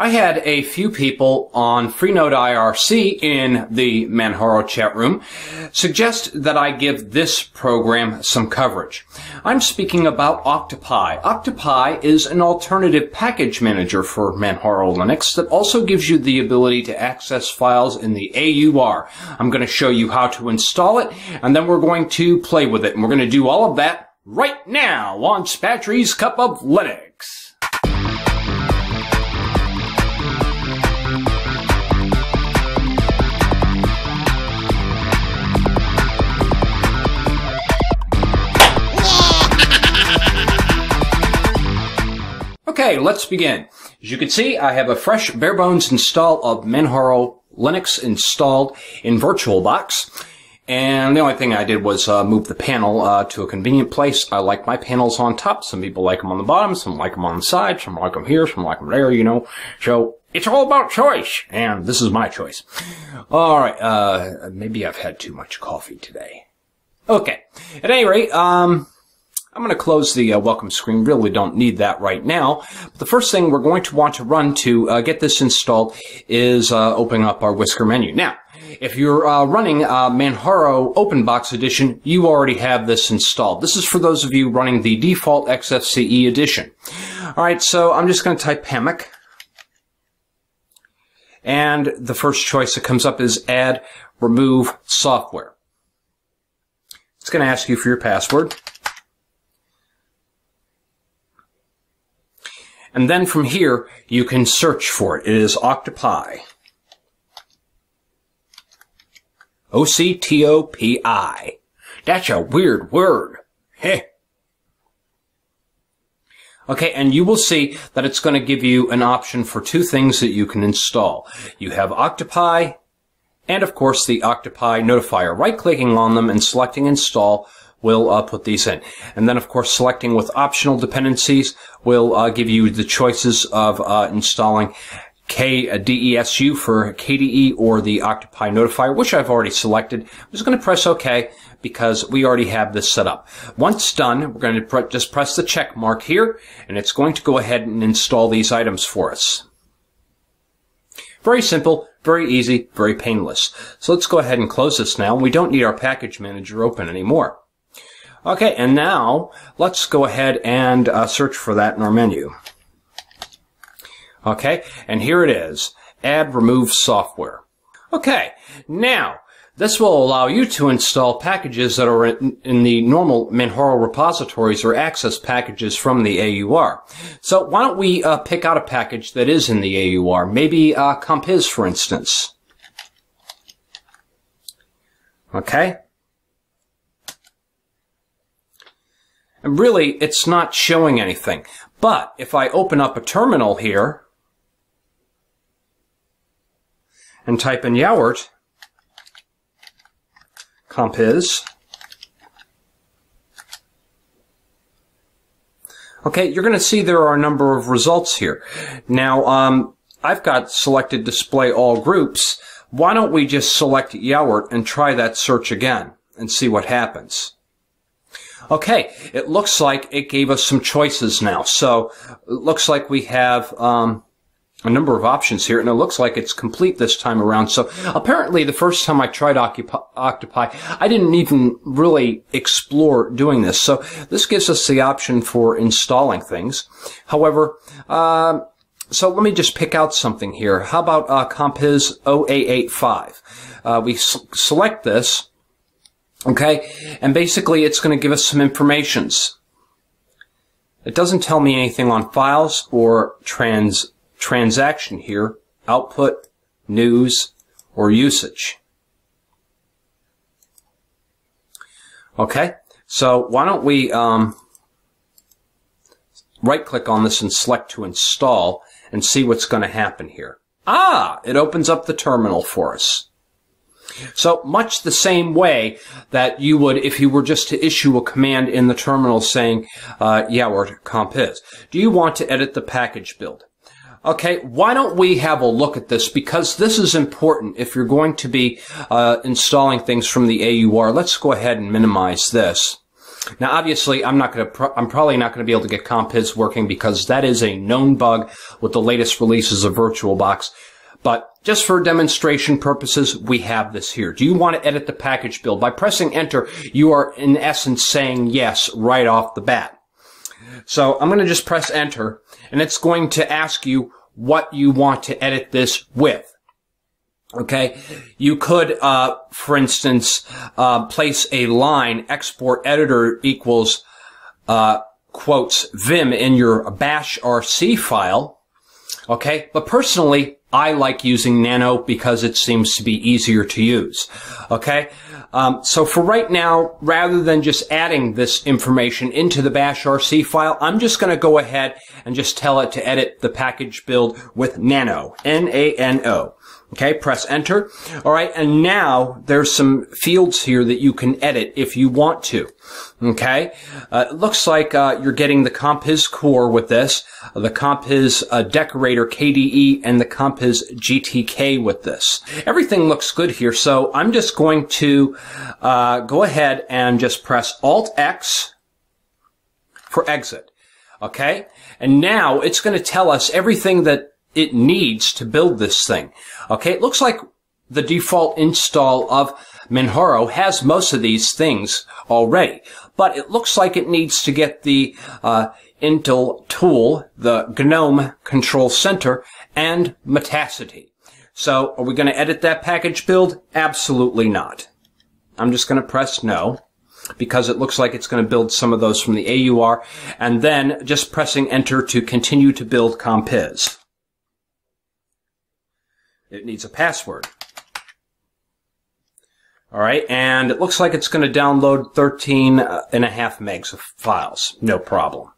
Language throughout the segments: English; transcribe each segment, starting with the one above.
I had a few people on Freenode IRC in the Manjaro chat room suggest that I give this program some coverage. I'm speaking about Octopi. Octopi is an alternative package manager for Manjaro Linux that also gives you the ability to access files in the AUR. I'm going to show you how to install it and then we're going to play with it and we're going to do all of that right now on Spatry's Cup of Linux. Okay, let's begin. As you can see, I have a fresh bare bones install of Manjaro Linux installed in VirtualBox. And the only thing I did was uh, move the panel uh, to a convenient place. I like my panels on top. Some people like them on the bottom. Some like them on the side. Some like them here. Some like them there, you know. So it's all about choice. And this is my choice. All right. Uh, maybe I've had too much coffee today. Okay. At any rate, um, I'm going to close the uh, welcome screen. Really don't need that right now. But the first thing we're going to want to run to uh, get this installed is uh, opening up our Whisker menu. Now, if you're uh, running uh, Manjaro OpenBox Edition, you already have this installed. This is for those of you running the default XFCE edition. All right, so I'm just going to type Pamac. And the first choice that comes up is Add Remove Software. It's going to ask you for your password. And then from here, you can search for it. It is Octopi. O-C-T-O-P-I. That's a weird word. Heh. Okay, and you will see that it's going to give you an option for two things that you can install. You have Octopi and of course the Octopi notifier. Right clicking on them and selecting install will uh, put these in. And then, of course, selecting with optional dependencies will uh, give you the choices of uh, installing KDESU for KDE or the Octopi Notifier, which I've already selected. I'm just going to press OK because we already have this set up. Once done, we're going to pre just press the check mark here, and it's going to go ahead and install these items for us. Very simple, very easy, very painless. So let's go ahead and close this now. We don't need our package manager open anymore. Okay, and now let's go ahead and uh, search for that in our menu. Okay, and here it is. Add remove software. Okay, now this will allow you to install packages that are in, in, the normal Manjaro repositories or access packages from the AUR. So why don't we uh, pick out a package that is in the AUR? Maybe uh, Compiz, for instance. Okay, And really, it's not showing anything. But if I open up a terminal here and type in Yaourt, compiz, okay, you're going to see there are a number of results here. Now, um, I've got selected display all groups. Why don't we just select Yaourt and try that search again and see what happens? Okay, it looks like it gave us some choices now. So it looks like we have um, a number of options here, and it looks like it's complete this time around. So apparently the first time I tried Octopi, I didn't even really explore doing this. So this gives us the option for installing things. However, uh, so let me just pick out something here. How about uh, Compiz OA85? Uh, we select this, Okay? And basically it's going to give us some informations. It doesn't tell me anything on files or trans transaction here, output, news, or usage. Okay? So why don't we um, right click on this and select to install and see what's going to happen here. Ah, it opens up the terminal for us. So much the same way that you would if you were just to issue a command in the terminal saying, uh, Yaourt compiz. Do you want to edit the package build? Okay, why don't we have a look at this because this is important if you're going to be uh, installing things from the AUR. Let's go ahead and minimize this. Now, obviously, I'm not going to, pro- I'm probably not going to be able to get Compiz working because that is a known bug with the latest releases of VirtualBox. But just for demonstration purposes, we have this here. Do you want to edit the package build? By pressing enter, you are in essence saying yes right off the bat. So I'm going to just press enter and it's going to ask you what you want to edit this with. Okay, you could, uh, for instance, uh, place a line export editor equals uh, quotes vim in your bash rc file. Okay, but personally, I like using Nano because it seems to be easier to use. Okay, um, so for right now, rather than just adding this information into the bash rc file, I'm just going to go ahead and just tell it to edit the package build with Nano, N-A-N-O. Okay, press enter. All right, and now there's some fields here that you can edit if you want to. Okay, uh, it looks like uh, you're getting the Compiz core with this, the Compiz uh, decorator KDE, and the Compiz GTK with this. Everything looks good here, so I'm just going to uh, go ahead and just press Alt X for exit. Okay, and now it's going to tell us everything that it needs to build this thing. Okay, it looks like the default install of Manjaro has most of these things already, but it looks like it needs to get the uh, intltool, the GNOME Control Center, and Metacity. So, are we going to edit that package build? Absolutely not. I'm just going to press no because it looks like it's going to build some of those from the AUR, and then just pressing enter to continue to build Compiz. It needs a password. All right, and it looks like it's going to download 13 uh, and a half megs of files. No problem.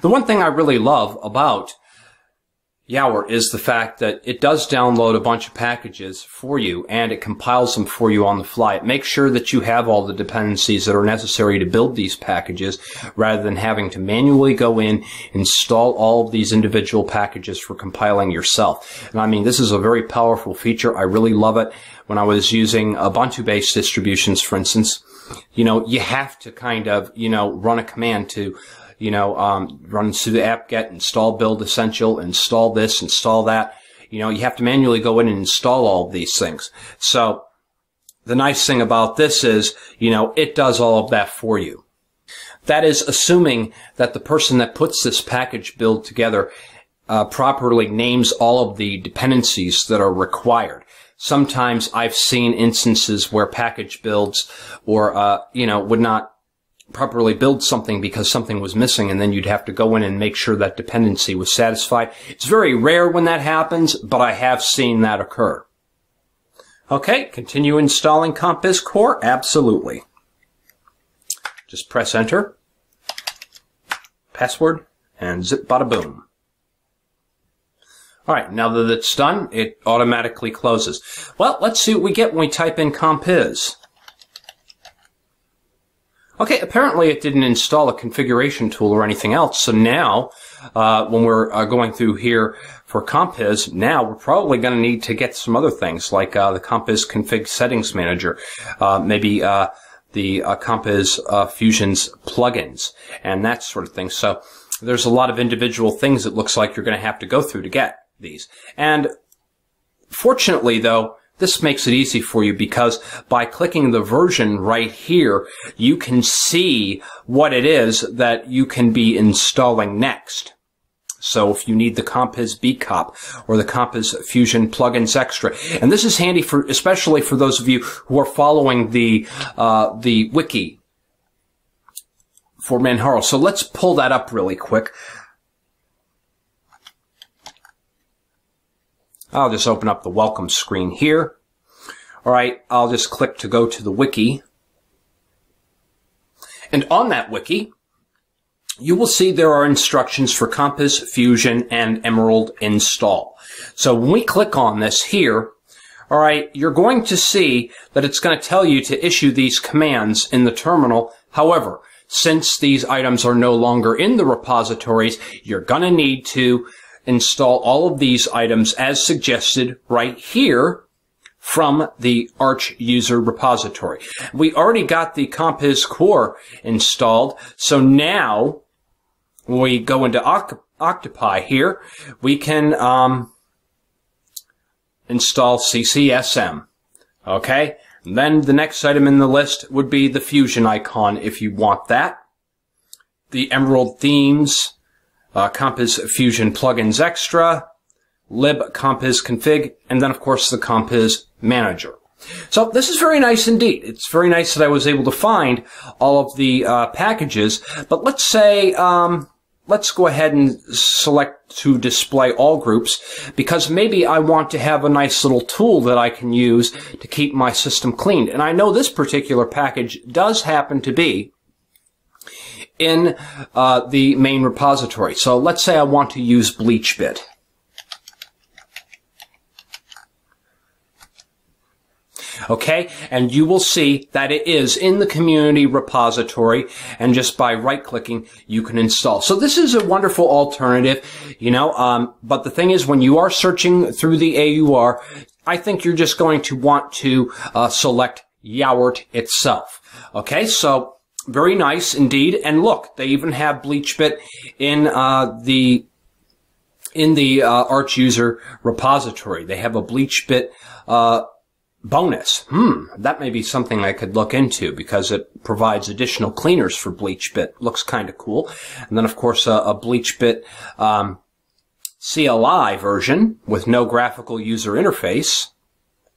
The one thing I really love about Yaourt is the fact that it does download a bunch of packages for you and it compiles them for you on the fly. It makes sure that you have all the dependencies that are necessary to build these packages rather than having to manually go in, install all of these individual packages for compiling yourself. And I mean, this is a very powerful feature. I really love it. When I was using Ubuntu based distributions, for instance, you know, you have to kind of, you know, run a command to you know, um, run sudo apt-get, install build essential, install this, install that. You know, you have to manually go in and install all of these things. So the nice thing about this is, you know, it does all of that for you. That is assuming that the person that puts this package build together uh, properly names all of the dependencies that are required. Sometimes I've seen instances where package builds or, uh, you know, would not properly build something because something was missing and then you'd have to go in and make sure that dependency was satisfied. It's very rare when that happens, but I have seen that occur. Okay, continue installing Compiz Core? Absolutely. Just press enter, password, and zip bada boom. Alright, now that it's done, it automatically closes. Well, let's see what we get when we type in Compiz. Okay, apparently it didn't install a configuration tool or anything else. So now, uh, when we're uh, going through here for Compiz, now we're probably going to need to get some other things like uh, the Compiz config settings manager, uh, maybe uh, the uh, Compiz Fusion's plugins and that sort of thing. So there's a lot of individual things it looks like you're going to have to go through to get these. And fortunately, though, this makes it easy for you because by clicking the version right here, you can see what it is that you can be installing next. So if you need the Compiz BCOP or the Compiz Fusion plugins extra, and this is handy for, especially for those of you who are following the, uh, the wiki for Manjaro. So let's pull that up really quick. I'll just open up the welcome screen here. All right, I'll just click to go to the wiki. And on that wiki, you will see there are instructions for Compiz, Fusion, and Emerald install. So when we click on this here, all right, you're going to see that it's going to tell you to issue these commands in the terminal. However, since these items are no longer in the repositories, you're going to need to install all of these items as suggested right here from the Arch user repository. We already got the Compiz core installed, so now we go into Octopi here, we can um, install CCSM. Okay? And then the next item in the list would be the Fusion icon if you want that. The Emerald themes, uh, Compiz Fusion plugins extra, lib compiz config, and then of course the compiz manager. So this is very nice indeed. It's very nice that I was able to find all of the uh, packages. But let's say, um, let's go ahead and select to display all groups because maybe I want to have a nice little tool that I can use to keep my system cleaned. And I know this particular package does happen to be in uh, the main repository. So let's say I want to use BleachBit. Okay, and you will see that it is in the community repository, and just by right-clicking, you can install. So this is a wonderful alternative, you know. Um, but the thing is, when you are searching through the AUR, I think you're just going to want to uh, select Yaourt itself. Okay, so very nice indeed. And look, they even have BleachBit in uh, the in the uh, Arch user repository. They have a BleachBit uh, bonus. Hmm, that may be something I could look into because it provides additional cleaners for BleachBit. Looks kind of cool. And then, of course, a, a BleachBit um, CLI version with no graphical user interface.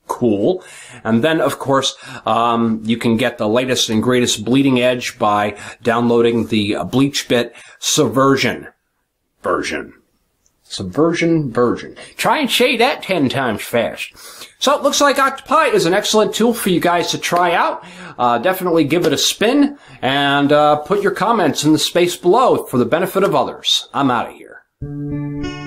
Cool. And then, of course, um, you can get the latest and greatest bleeding edge by downloading the BleachBit Subversion version. Subversion version. Try and say that ten times fast. So it looks like Octopi is an excellent tool for you guys to try out. Uh, definitely give it a spin and uh, put your comments in the space below for the benefit of others. I'm out of here.